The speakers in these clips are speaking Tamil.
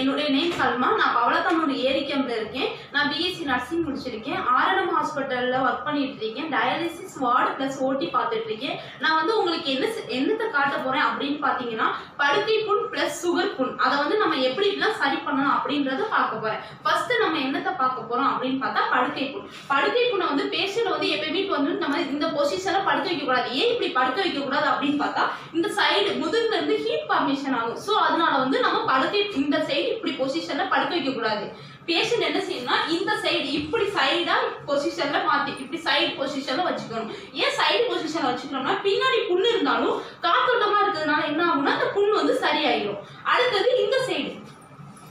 என்னுடைய நேம் சல்மா. நான் பவளத்தனூர் ஏரிக்கம்பில் இருக்கேன். நான் பிஎஸ்சி நர்சிங் முடிச்சிருக்கேன். ஆர்என்எம் ஹாஸ்பிட்டலில் ஒர்க் பண்ணிட்டு இருக்கேன். டயாலிசிஸ் வார்டு ப்ளஸ் ஓட்டி பார்த்துட்டு இருக்கேன். நான் வந்து உங்களுக்கு என்ன என்னத்தை காட்ட போகிறேன் அப்படின்னு பார்த்தீங்கன்னா படுக்கை புண் ப்ளஸ் சுகர் புண். அதை வந்து நம்ம எப்படிலாம் சரி பண்ணணும் அப்படின்றத பார்க்க போகிறேன் ஃபர்ஸ்ட் நம்ம என்னத்தை பார்க்க போகிறோம் அப்படின்னு பார்த்தா படுக்கை புண். படுக்கை புண்ணை வந்து பேஷண்ட் வந்து எப்பயுமே வந்து நம்ம இந்த பொசிஷனில் படுக்க வைக்கக்கூடாது. ஏன் இப்படி படுக்க வைக்கக்கூடாது அப்படின்னு பார்த்தா இந்த சைடு முதுகுலேருந்து ஹீட் ஃபார்மேஷன் ஆகும். ஸோ அதனால வந்து நம்ம படுக்கை இந்த சைடு இப்படி பொசிஷன்ல படுக்க வைக்க கூடாது பேஷண்ட் என்ன செய்யணும்னா இந்த சைடு இப்படி சைடா பொசிஷன்ல மாத்தி இப்படி சைடு பொசிஷன்ல வச்சுக்கணும். ஏன் சைடு பொசிஷன்ல வச்சுக்கணும்னா பின்னாடி புண்ணு இருந்தாலும் காத்தோட்டமா இருக்கிறதுனால என்ன ஆகும்னா அந்த புண்ணு வந்து சரியாயிடும் அடுத்தது இந்த சைடு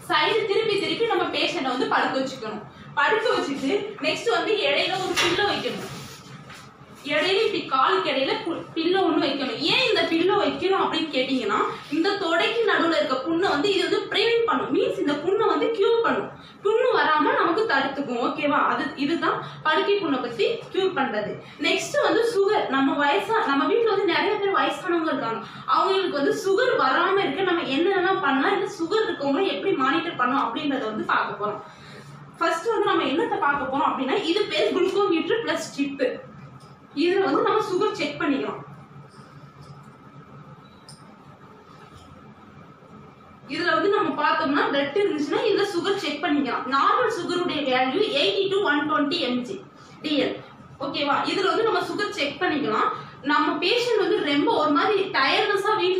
சைடு திருப்பி திருப்பி நம்ம பேஷண்ட்டை வந்து படுக்க வச்சுக்கணும். படுக்க வச்சுட்டு நெக்ஸ்ட் வந்து இடையில ஒரு பில்லோ வைக்கணும். இடையில இப்படி காலுக்கு இடையில பில்லோ ஒண்ணு வைக்கணும். ஏன் இந்த பில்லோ வைக்கணும் அப்படின்னு கேட்டீங்கன்னா இந்த தொடைக்கு நடுவுல இருக்க புண்ணை வந்து இது வந்து ப்ரிவென்ட் பண்ணும். மீன்ஸ் இந்த புண்ணை வந்து கியூர் பண்ணும். புண்ணு வராம நமக்கு தடுத்துக்கும். ஓகேவா அது இதுதான் படுக்கை புண்ணை பத்தி கியூர் பண்றது. நெக்ஸ்ட் வந்து சுகர் நம்ம வயசா நம்ம வீட்டுல வந்து நிறைய பேர் வயசானவங்க இருக்காங்க. அவங்களுக்கு வந்து சுகர் வராம இருக்க நம்ம என்னென்னலாம் பண்ணலாம்? இல்ல சுகர் இருக்கவங்க எப்படி மானிட்டர் பண்ணும் அப்படின்றத வந்து பார்க்க போறோம். ஃபர்ஸ்ட் வந்து நம்ம என்னத்தை பார்க்க போறோம் அப்படின்னா இது பேர் குளுக்கோமீட்டர் பிளஸ் ஸ்டிப்பு இதுல வந்து நம்ம சுகர் செக் பண்ணிக்கலாம் இதுல வந்து நம்ம பார்த்தோம்னா பிளட் இருந்துச்சுன்னா இதுல சுகர் செக் பண்ணிக்கலாம் normal சுகருடைய value eighty to one twenty mg dl ஓகேவா இதுல வந்து நம்ம சுகர் செக் பண்ணிக்கலாம். நம்ம பேஷண்ட் வந்து ரொம்ப ஒரு மாதிரி டயர்னஸா வீட்ல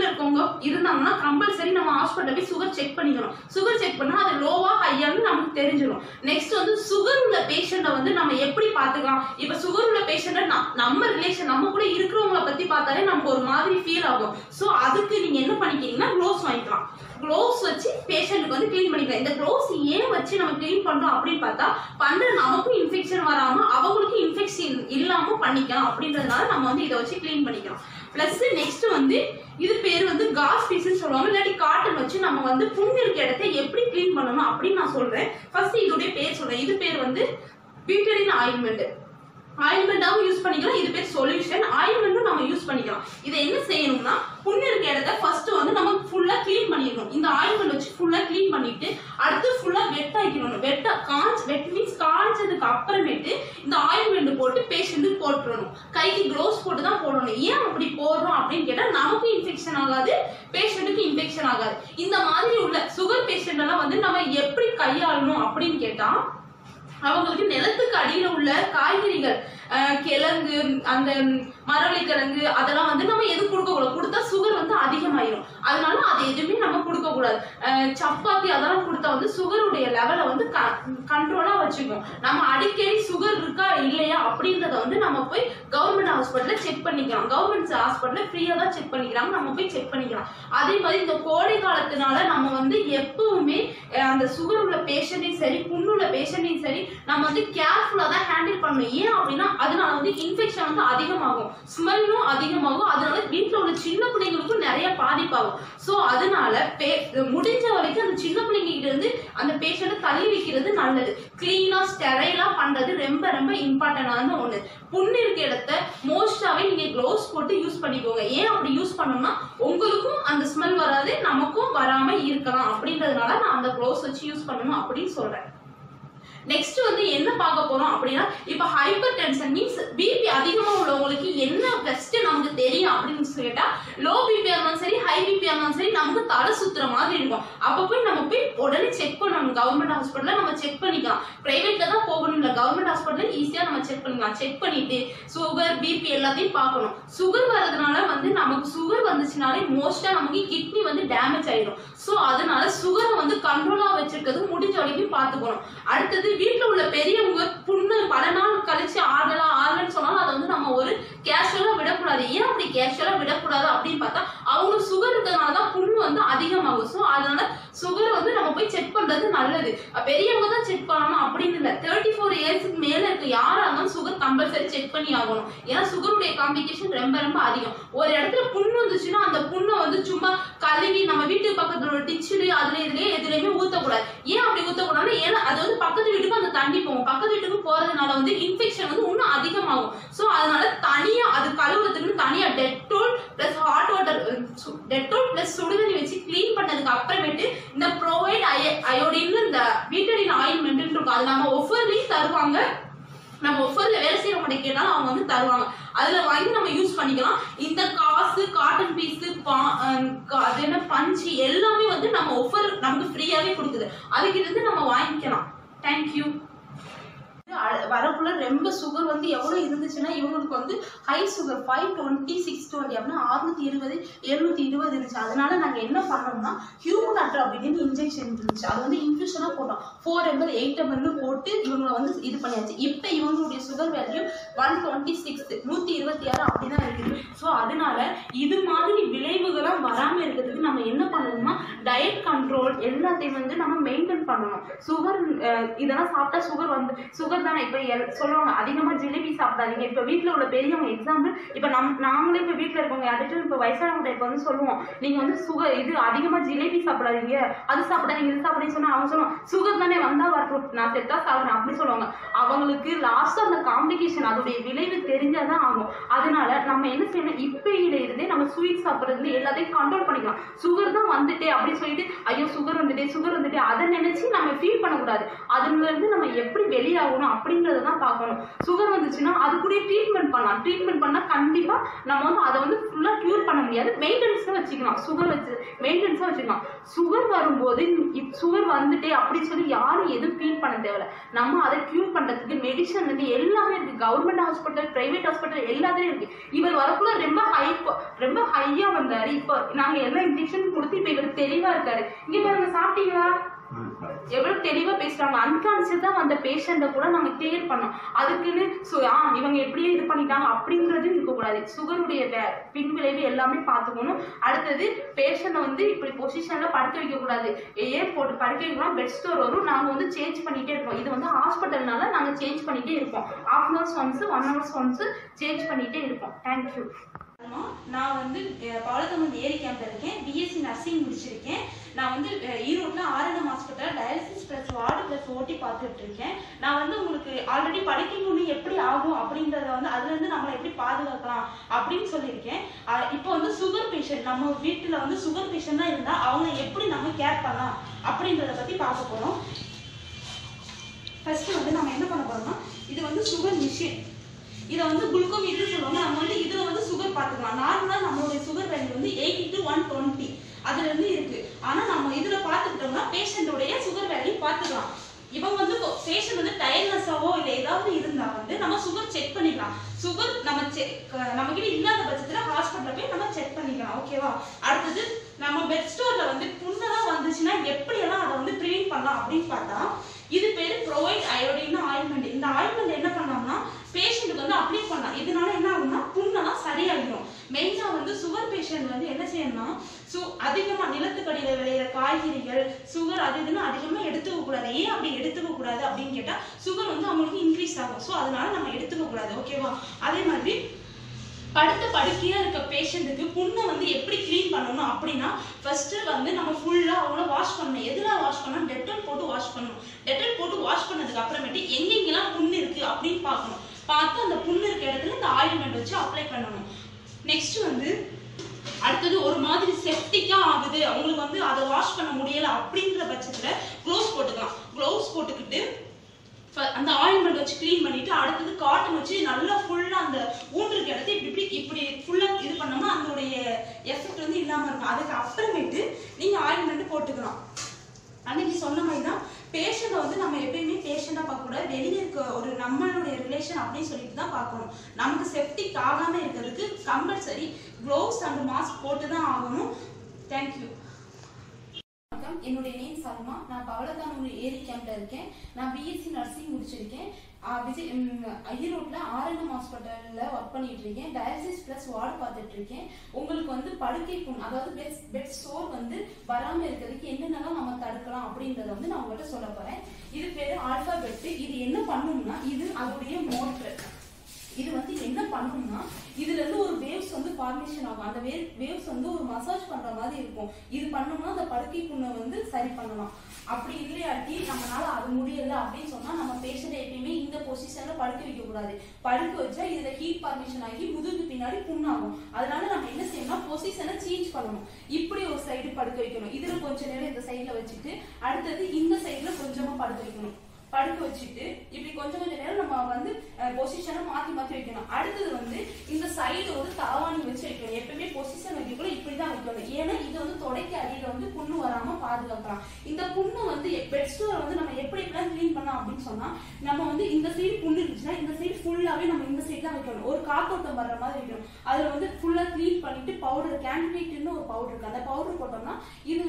இருந்தாங்கன்னா கம்பல்சரி நம்ம ஹாஸ்பிட்டல் போய் சுகர் செக் பண்ணிக்கணும். சுகர் செக் பண்ணா அது லோவா ஹையான்னு நமக்கு தெரிஞ்சிடும் நெக்ஸ்ட் வந்து சுகர் உள்ள பேஷண்ட்டை வந்து நம்ம எப்படி பாத்துக்கலாம் இப்ப சுகர் உள்ள பேஷண்ட்டை நம்ம ரிலேஷன் நம்ம கூட இருக்கிறவங்கள பத்தி பார்த்தாலே நமக்கு ஒரு மாதிரி ஃபீல் ஆகும். சோ அதுக்கு நீங்க என்ன பண்ணிக்கிறீங்கன்னா க்ளோஸ் வாங்கிக்கலாம். க்ளோவ்ஸ் வச்சு பேஷண்ட்டுக்கு வந்து க்ளீன் பண்ணிக்கலாம். இந்த க்ளோவ்ஸ் ஏன் வச்சு நம்ம க்ளீன் பண்ணுறோம் அப்படின்னு பார்த்தா பண்ணுற நமக்கும் இன்ஃபெக்ஷன் வராமல் அவங்களுக்கும் இன்ஃபெக்ஷன் இல்லாமல் பண்ணிக்கலாம் அப்படின்றதுனால நம்ம வந்து இதை வச்சு க்ளீன் பண்ணிக்கலாம். ப்ளஸ் நெக்ஸ்ட் வந்து இது பேர் வந்து காஸ் பீஸ்ன்னு சொல்லுவாங்க. இல்லாட்டி காட்டன் வச்சு நம்ம வந்து புண்ணு இருக்க இடத்த எப்படி க்ளீன் பண்ணணும் அப்படின்னு நான் சொல்றேன். ஃபர்ஸ்ட் இதோடைய பேர் சொல்றேன். இது பேர் வந்து பீட்டரின் ஆயில்மெண்ட் ஆயில்மெண்ட்டாகவும் யூஸ் பண்ணிக்கலாம் இது பேர் சொல்யூஷன் ஆயில்மெண்ட்டும் நம்ம யூஸ் பண்ணிக்கலாம் இதை என்ன செய்யணும்னா புண்ணு இருக்க இடத்த ஃபர்ஸ்ட் வந்து நம்ம ஃபுல்லா க்ளீன் பண்ணிடணும் இந்த ஆயில்மெண்ட் வச்சு ஃபுல்லா க்ளீன் பண்ணிட்டு அடுத்து ஃபுல்லா வெட் ஆக்கிடணும் வெட்ட காஞ்ச் வெட் மீன்ஸ் காஞ்சதுக்கு அப்புறமேட்டு இந்த ஆயில்மெண்ட் போட்டு பேஷண்ட்டுக்கு போட்டுறணும். கைக்கு க்ளோவ்ஸ் போட்டு தான் போடணும். ஏன் அப்படி போடுறோம் அப்படின்னு கேட்டால் நமக்கும் இன்ஃபெக்ஷன் ஆகாது பேஷண்ட்டுக்கு இன்ஃபெக்ஷன் ஆகாது. இந்த மாதிரி உள்ள சுகர் பேஷண்ட் எல்லாம் வந்து நம்ம எப்படி கையாளணும் அப்படின்னு கேட்டால் அவங்களுக்கு நிலத்துக்கு அடியில உள்ள காய்கறிகள் கிழங்கு அந்த மரவள்ளிக்கிழங்கு அதெல்லாம் வந்து நம்ம எதுவும் கொடுக்க கூடாது. கொடுத்தா சுகர் வந்து அதிகமாயிரும். அதனால அது எதுவுமே நம்ம கொடுக்க கூடாது. சப்பாத்தி அதெல்லாம் கொடுத்தா வந்து சுகருடைய லெவலை வந்து கண்ட்ரோலா வச்சுக்கணும். நம்ம அடிக்கடி சுகர் இருக்கா இல்லையா அப்படின்றத வந்து நம்ம போய் கவர்மெண்ட் ஹாஸ்பிட்டல்ல செக் பண்ணிக்கலாம். கவர்மெண்ட் ஹாஸ்பிட்டலில் ஃப்ரீயா தான் செக் பண்ணிக்கிறாங்க. நம்ம போய் செக் பண்ணிக்கலாம். அதே மாதிரி இந்த கோடை காலத்தினால நம்ம வந்து எப்பவுமே அந்த சுகர் உள்ள பேஷண்ட்டையும் சரி புண்ணுள்ள பேஷண்ட்டையும் சரி நம்ம வந்து கேர்ஃபுல்லா தான் ஹேண்டில் பண்ணணும். ஏன் அப்படின்னா அதனால வந்து இன்ஃபெக்ஷன் வந்து அதிகமாகும். ஸ்மெல்லும் அதிகமாகும். அதனால வீட்டில் உள்ள சின்ன பிள்ளைங்களுக்கும் நிறைய பாதிப்பாகும். சோ அதனால பே- முடிஞ்ச வரைக்கும் அந்த சின்ன பிள்ளைங்க கிட்ட இருந்து அந்த பேஷண்ட்டை தள்ளி வைக்கிறது நல்லது. கிளீனா ஸ்டெரைலா பண்றது ரொம்ப ரொம்ப இம்பார்ட்டன்டான ஒண்ணு. புண்ணு இருக்க இடத்த மோஸ்டாவே நீங்க க்ளவுஸ் போட்டு யூஸ் பண்ணிக்கோங்க. ஏன் அப்படி யூஸ் பண்ணோம்னா உங்களுக்கும் அந்த ஸ்மெல் வராது நமக்கும் வராம இருக்கலாம். அப்படின்றதுனால நான் அந்த க்ளவுஸ் வச்சு யூஸ் பண்ணணும் அப்படின்னு சொல்றேன். நெக்ஸ்ட் வந்து என்ன பார்க்க போறோம் அப்படின்னா இப்ப ஹைப்பர் டென்ஷன் மீன்ஸ் பிபி அதிகமா உள்ளவங்களுக்கு என்ன ஃபர்ஸ்ட் நமக்கு தெரியும் அப்படின்னு கேட்டா லோ பிபி இருந்தாலும் சரி ஹை பிபி இருந்தாலும் சரி நமக்கு தலை சுத்துற மாதிரி இருக்கும். அப்ப போய் நம்ம போய் உடனே செக் பண்ணணும். கவர்மெண்ட் ஹாஸ்பிட்டல்ல நம்ம செக் பண்ணிக்கலாம். பிரைவேட்ல தான் போகணும் ஈஸியாக ஈஸியா நம்ம செக் பண்ணிக்கலாம் செக் பண்ணிட்டு சுகர் பிபி எல்லாத்தையும் பார்க்கணும். சுகர் வர்றதுனால வந்து நமக்கு சுகர் வந்துச்சுனாலே மோஸ்டா நமக்கு கிட்னி வந்து டேமேஜ் ஆயிடும் சோ அதனால சுகரை வந்து கண்ட்ரோலா வச்சிருக்கிறது முடிஞ்ச வரைக்கும் பார்த்துக்கணும். அடுத்தது வீட்டில் உள்ள பெரியவங்க புண்ணு பல நாள் கழிச்சு ஆடலாம் ஆடலன்னு சொன்னாலும் அதை வந்து நம்ம ஒரு கேஷுவலா விடக்கூடாது. ஏன் அப்படி கேஷுவலா விடக்கூடாது அப்படின்னு பார்த்தா அவங்களுக்கு சுகர் இருக்கிறதுனால தான் புண்ணு வந்து அதிகமாகும். ஸோ அதனால சுகர் வந்து நம்ம போய் செக் பண்றது நல்லது. பெரியவங்க தான் செக் பண்ணணும் அப்படின்னு இல்லை. தேர்ட்டி ஃபோர் இயர்ஸ்க்கு மேல இருக்க யாராக இருந்தாலும் சுகர் கம்பல்சரி செக் பண்ணி ஆகணும். ஏன்னா சுகருடைய காம்ப்ளிகேஷன் ரொம்ப ரொம்ப அதிகம். ஒரு இடத்துல புண்ணு வந்துச்சுன்னா அந்த புண்ணை வந்து சும்மா கழுவி நம்ம வீட்டு பக்கத்துல ஒரு டிச்சிலு அதுல இதுலயே எதுலயுமே ஊத்தக்கூடாது. ஏன் வந்து இன்ஃபெக்ஷன் வந்து இன்னும் அதிகமாகும். ஸோ அதனால தனியா அது கழுவுறதுக்கு தனியா Dettol plus hot water Dettol plus சுடுதண்ணி வச்சு க்ளீன் பண்ணதுக்கு அப்புறமேட்டு இந்த ப்ரோவைட் அயோடின் இந்த வீட்டரின் ஆயில்மெண்ட் இருக்கும். அது நம்ம ஒவ்வொருலையும் தருவாங்க. நம்ம ஒஃபர்ல வேலை செய்யறவங்க கேட்டாலும் அவங்க வந்து தருவாங்க. அதுல வாங்கி நம்ம யூஸ் பண்ணிக்கலாம். இந்த காசு காட்டன் பீஸ் அது என்ன பஞ்சு எல்லாமே வந்து நம்ம ஒவ்வொரு நமக்கு ஃப்ரீயாவே கொடுக்குது. அதுக்கிட்ட இருந்து நம்ம வாங்கிக்கலாம். தேங்க்யூ வரக்குள்ள ரொம்ப சுகர் வந்து எவ்வளவு இருந்துச்சுன்னா இவங்களுக்கு வந்து high sugar five twenty six twenty அப்படின்னா அறுநூத்தி இருபது எழுநூத்தி இருபது இருந்துச்சு. அதனால நாங்க என்ன பண்ணோம்னா ஹியூமன் அட்ரா அப்படின்னு இன்ஜெக்ஷன் இருந்துச்சு. அது வந்து இன்ஃபியூஷனா போட்டோம். ஃபோர் எம்எல் எயிட் எம்எல் போட்டு இவங்களை வந்து இது பண்ணியாச்சு. இப்போ இவங்களுடைய sugar value one twenty six நூத்தி இருபத்தி ஆறு அப்படிதான் இருக்குது. ஸோ அதனால இது மாதிரி விளைவுகள்லாம் வராம இருக்கிறதுக்கு நம்ம என்ன பண்ணணும்னா டயட் கண்ட்ரோல் எல்லாத்தையும் வந்து நம்ம மெயின்டைன் பண்ணணும். சுகர் இதெல்லாம் சாப்பிட்டா சுகர் வந்து சுகர் தானே? இப்போ சொல்லுவாங்க அதிகமா ஜிலேபி சாப்பிடாதீங்க. இப்போ வீட்டில் உள்ள பெரியவங்க எக்ஸாம்பிள் இப்போ நம் நாங்களே இப்போ வீட்டில் இருக்கவங்க யார்கிட்ட இப்போ வயசானவங்க இப்போ வந்து சொல்லுவோம் நீங்க வந்து சுகர் இது அதிகமா ஜிலேபி சாப்பிடாதீங்க. அது சாப்பிடாதீங்க இது சாப்பிடாதீங்க சொன்னா அவங்க சொல்லுவாங்க சுகர் தானே வந்தா வரட்டும் நான் செத்தா சாப்பிடுறேன் அப்படி சொல்லுவாங்க. அவங்களுக்கு லாஸ்ட் அந்த காம்ப்ளிகேஷன் அதோடைய விளைவு தெரிஞ்சாதான் ஆகும். அதனால நம்ம என்ன செய்யணும்? இப்பயில இருந்தே நம்ம ஸ்வீட் சாப்பிடுறது எல்லாத்தையும் கண்ட்ரோல் பண்ணிக்கலாம். சுகர் தான் வந்துட்டே அப்படின்னு சொல்லிட்டு ஐயோ சுகர் வந்துட்டே சுகர் வந்துட்டே அதை நினைச்சு நம்ம ஃபீல் பண்ணக்கூடாது. அதுல இருந்து நம்ம எப்படி வெளியாகணும்? அப்படின்றத தான் பார்க்கணும். சுகர் வந்துச்சுன்னா அது கூட ட்ரீட்மெண்ட் பண்ணலாம். ட்ரீட்மெண்ட் பண்ணா கண்டிப்பா நம்ம வந்து அதை வந்து ஃபுல்லா கியூர் பண்ண முடியாது. மெயின்டெனன்ஸா வச்சுக்கலாம். சுகர் வச்சு மெயின்டெனன்ஸா வச்சுக்கலாம். சுகர் வரும்போது சுகர் வந்துட்டே அப்படின்னு சொல்லி யாரும் எதுவும் ஃபீல் பண்ண தேவையில்ல. நம்ம அதை கியூர் பண்றதுக்கு மெடிசன் வந்து எல்லாமே இருக்கு. கவர்மெண்ட் ஹாஸ்பிட்டல் பிரைவேட் ஹாஸ்பிட்டல் எல்லாத்துலயும் இருக்கு. இவர் வரக்குள்ள ரொம்ப ஹை ரொம்ப ஹையா வந்தாரு. இப்போ நாங்க எல்லா இன்ஜெக்ஷன் கொடுத்து இப்ப இவர் தெளிவா இருக்காரு. இங்க பாருங்க சாப்பிட்டீங்களா? எவ்வளவு தெளிவா பேசுறாங்க. அன்கான்சியஸா வந்த பேஷண்ட கூட நாங்க கிளியர் பண்ணோம். அதுக்குன்னு ஸோ ஆ இவங்க எப்படியே இது பண்ணிட்டாங்க அப்படின்றது இருக்க கூடாது சுகருடைய பின் விளைவு எல்லாமே பார்த்துக்கணும். அடுத்தது பேஷண்ட வந்து இப்படி பொசிஷன்ல படுக்க வைக்க கூடாது ஏர் போட்டு படுக்க வைக்கணும். பெட் ஸ்டோர் வரும். நாங்க வந்து சேஞ்ச் பண்ணிட்டே இருப்போம். இது வந்து ஹாஸ்பிட்டல்னால நாங்க சேஞ்ச் பண்ணிட்டே இருப்போம். Half an hours once one hours once change பண்ணிட்டே இருப்போம். தேங்க்யூ ஆமா, நான் வந்து பவளத்தமன் ஏரி கேம்ப்ல இருக்கேன். பிஎஸ்சி நர்சிங் முடிச்சிருக்கேன். நான் வந்து ஈரோட்ல Aranam hospital dialysis plus ward plus ஓட்டி பார்த்துட்டு இருக்கேன். நான் வந்து உங்களுக்கு ஆல்ரெடி படிக்கணும்னு எப்படி ஆகும் அப்படின்றத வந்து அதுல இருந்து நம்மளை எப்படி பாதுகாக்கலாம் அப்படின்னு சொல்லியிருக்கேன். இப்போ வந்து சுகர் பேஷண்ட் நம்ம வீட்டுல வந்து சுகர் பேஷண்ட் தான் இருந்தா அவங்க எப்படி நம்ம கேர் பண்ணலாம் அப்படின்றத பத்தி பார்க்க போறோம். ஃபர்ஸ்ட் வந்து நம்ம என்ன பண்ண போறோம்னா இது வந்து சுகர் மிஷின் இதை வந்து குளுக்கோமீட்டர் சொல்லுவாங்க. நம்ம வந்து இதுல வந்து சுகர் பார்த்துக்கலாம். நார்மலா நம்மளுடைய சுகர் ரேஞ்ச் வந்து எயிட்டி டு ஒன் டுவெண்ட்டி அதுல இருந்து இருக்கு. ஆனா நம்ம இதுல பார்த்துக்கிட்டோம்னா பேஷண்டோடைய சுகர் வேல்யூ பார்த்துக்கலாம். இவங்க வந்து பேஷண்ட் வந்து டயர்னஸாவோ இல்லை ஏதாவது இருந்தா வந்து நம்ம சுகர் செக் பண்ணிக்கலாம். சுகர் நம்ம செக் நம்ம கிட்ட இல்லாத பட்சத்துல ஹாஸ்பிட்டல போய் நம்ம செக் பண்ணிக்கலாம். ஓகேவா அடுத்தது நம்ம பெட் ஸ்டோர்ல வந்து புண்ணெல்லாம் வந்துச்சுன்னா எப்படியெல்லாம் அதை வந்து ப்ரிவென்ட் பண்ணலாம் அப்படின்னு பார்த்தா இது பேரு ப்ரொவைட் அயோடின் ஆயில்மெண்ட். இந்த ஆயில்மெண்ட் என்ன பண்ணலாம்னா பேஷண்ட்டுக்கு வந்து அப்ளை பண்ணலாம். இதனால என்ன ஆகும்னா புண்ணெல்லாம் சரியாயிடும் மெயினாக வந்து சுகர் பேஷண்ட் வந்து என்ன செய்யணும்னா சு அதிகமாக நிலத்துக்கடியில் விளையிற காய்கறிகள் சுகர் அது இதுன்னு அதிகமாக எடுத்துக்க கூடாது. ஏன் அப்படி எடுத்துக்க கூடாது அப்படின்னு கேட்டால் சுகர் வந்து அவங்களுக்கு இன்க்ரீஸ் ஆகும். ஸோ அதனால நம்ம எடுத்துக்க கூடாது. ஓகேவா அதே மாதிரி படுத்த படுக்கையாக இருக்க பேஷண்ட்டுக்கு புண்ணை வந்து எப்படி க்ளீன் பண்ணணும் அப்படின்னா ஃபர்ஸ்ட்டு வந்து நம்ம ஃபுல்லாக அவங்கள வாஷ் பண்ணணும். எதுல வாஷ் பண்ணணும்? டெட்டால் போட்டு வாஷ் பண்ணணும். டெட்டால் போட்டு வாஷ் பண்ணதுக்கு அப்புறமேட்டு எங்கெங்க புண்ணு இருக்கு அப்படின்னு பார்க்கணும் பார்த்து அந்த புண்ணு இருக்க இடத்துல இந்த ஆயில்மெண்ட் வச்சு அப்ளை பண்ணணும். நெக்ஸ்ட் வந்து அடுத்தது ஒரு மாதிரி செப்டிக்கா ஆகுது. அவங்களுக்கு வந்து அதை வாஷ் பண்ண முடியல அப்படின்ற பட்சத்துல க்ளோவ்ஸ் போட்டுக்கலாம். க்ளோவ்ஸ் போட்டுக்கிட்டு அந்த ஆயில்மெண்ட் வச்சு க்ளீன் பண்ணிட்டு அடுத்தது காட்டன் வச்சு நல்லா ஃபுல்லா அந்த ஊன்றுக்கு இடத்து இடத்த இப்படி இப்படி இப்படி ஃபுல்லா இது பண்ணோம்னா அதோடைய எஃபெக்ட் வந்து இல்லாம இருக்கும். அதுக்கு அப்புறமேட்டு நீங்க ஆயில்மெண்ட் போட்டுக்கலாம். அன்னைக்கு சொன்ன மாதிரி தான் பேஷண்ட்டை வந்து நம்ம எப்பயுமே பேஷண்டாக பார்க்கக்கூடாது. வெளியே இருக்க ஒரு நம்மளுடைய ரிலேஷன் அப்படின்னு சொல்லிட்டு தான் பார்க்கணும். நமக்கு செப்டிக் ஆகாமல் இருக்கிறதுக்கு கம்பல்சரி க்ளோவ்ஸ் அண்ட் மாஸ்க் போட்டு தான் ஆகணும். தேங்க்யூ வணக்கம். என்னுடைய நேம் சல்மா நான் பவளத்தானூர் ஏரி கேம்ப்ல இருக்கேன். நான் பிஎஸ்சி நர்சிங் முடிச்சிருக்கேன். விஜய் ஈரோட்ல ஆர்என்எம் ஹாஸ்பிட்டல்ல ஒர்க் பண்ணிட்டு இருக்கேன் டயாலிசிஸ் பிளஸ் வார்டு பார்த்துட்டு இருக்கேன் உங்களுக்கு வந்து படுக்கை புண் அதாவது பெட் பெட் ஸ்டோர் வந்து வராம இருக்கிறதுக்கு என்னென்னலாம் நம்ம தடுக்கலாம் அப்படின்றத வந்து நான் உங்கள்கிட்ட சொல்ல போறேன். இது பேரு ஆல்பா பெட் இது என்ன பண்ணும்னா இது அதோடைய மோட்டர் இது வந்து என்ன பண்ணும்னா இதுல இருந்து ஃபார்மேஷன் ஆகும். அந்த வேவ் வேவ்ஸ் வந்து ஒரு மசாஜ் பண்ற மாதிரி இருக்கும். இது பண்ணோம்னா அந்த படுக்கை புண்ணை வந்து சரி பண்ணலாம். அப்படி இல்லையாட்டி நம்மளால அது முடியல அப்படின்னு சொன்னா நம்ம பேஷண்ட் எப்பயுமே இந்த பொசிஷன்ல படுக்க வைக்க கூடாது படுக்க வச்சா இதுல ஹீட் ஃபார்மேஷன் ஆகி முதுகு பின்னாடி புண்ணாகும். அதனால நம்ம என்ன செய்யணும்னா பொசிஷனை சேஞ்ச் பண்ணணும். இப்படி ஒரு சைடு படுக்க வைக்கணும். இதுல கொஞ்ச நேரம் இந்த சைட்ல வச்சுட்டு அடுத்தது இந்த சைட்ல கொஞ்சமா படுக்க வைக்கணும். படுக்க வச்சுட்டு இப்படி கொஞ்சம் கொஞ்சம் நேரம் நம்ம வந்து பொசிஷனை மாத்தி மாத்தி வைக்கணும். அடுத்தது வந்து இந்த சைடு வந்து தாவாணி வச்சு வைக்கணும். எப்பவுமே பொசிஷன் வைக்கக்குள்ள இப்படிதான் வைக்கணும். ஏன்னா இது வந்து தொடைக்கு அடியில வந்து புண்ணு வராம பாதுகாக்கலாம். இந்த புண்ணு வந்து பெட் வந்து நம்ம எப்படி எப்படிலாம் க்ளீன் பண்ணலாம் அப்படின்னு சொன்னா நம்ம வந்து இந்த சைடு புண்ணு இருந்துச்சுன்னா இந்த சைடு ஃபுல்லாவே நம்ம இந்த சைடு தான் வைக்கணும். ஒரு காத்தோட்டம் வர்ற மாதிரி வைக்கணும். அதுல வந்து ஃபுல்லா க்ளீன் பண்ணிட்டு பவுடர் கேண்டிடேட்னு ஒரு பவுடர் இருக்கு. அந்த பவுடர் போட்டோம்னா இது